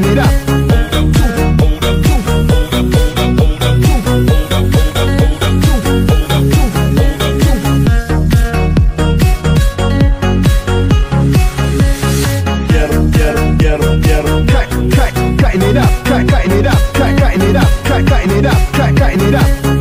lighten it up. Cutting it up, cut, cutting it up, cut, cutting it up, cut, cutting it up.